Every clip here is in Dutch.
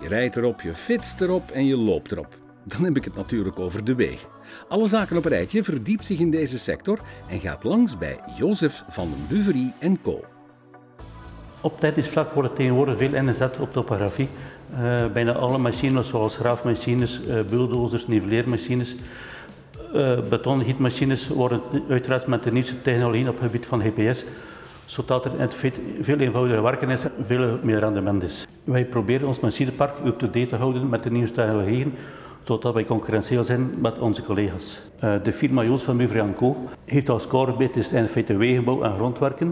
Je rijdt erop, je fietst erop en je loopt erop. Dan heb ik het natuurlijk over de wegen. Alle zaken op een rijtje verdiept zich in deze sector en gaat langs bij Jozef van den Buveri en Co. Op technisch vlak tegenwoordig veel ingezet op topografie. Uh, bijna alle machines zoals graafmachines, uh, bulldozers, nivelleermachines, uh, betongietmachines worden uiteraard met de nieuwste technologie op het gebied van GPS, zodat er veel eenvoudiger werken is en veel meer rendement is. Wij proberen ons machinepark up-to-date te houden met de nieuwste technologieën, zodat wij concurrentieel zijn met onze collega's. de firma Joos van Muvri Co heeft als core in feite wegenbouw en grondwerken.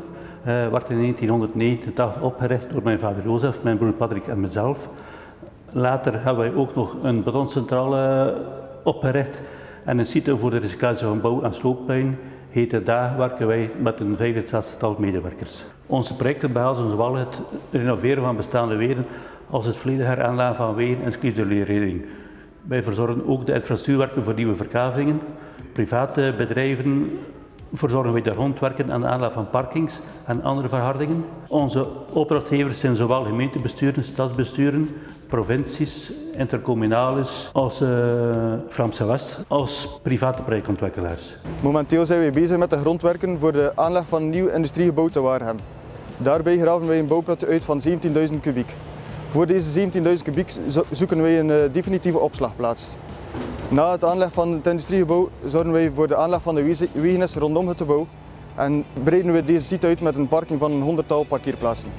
Uh, werd in 1989 opgericht door mijn vader Jozef, mijn broer Patrick en mezelf. Later hebben wij ook nog een betoncentrale opgericht en een site voor de recyclage van bouw- en slooppuin. Heette daar werken wij met een 65-tal medewerkers. Onze projecten behelzen zowel het renoveren van bestaande wegen als het volledige heraanleggen van wegen en skiisolering. Wij verzorgen ook de infrastructuurwerken voor nieuwe verkavingen. Private bedrijven verzorgen wij de rondwerken en de aanleg van parkings en andere verhardingen. Onze opdrachtgevers zijn zowel gemeentebesturen, stadsbesturen, provincies, intercommunales als uh, Vlaamse West, als private projectontwikkelaars. Momenteel zijn wij bezig met de grondwerken voor de aanleg van een nieuw industriegebouw te Waarhem. Daarbij graven wij een bouwplat uit van 17.000 kubiek. Voor deze 17.000 kubiek zoeken wij een uh, definitieve opslagplaats. Na het aanleg van het industriegebouw zorgen wij voor de aanleg van de wegennetten rondom het gebouw en breiden we deze site uit met een parking van een honderdtal parkeerplaatsen.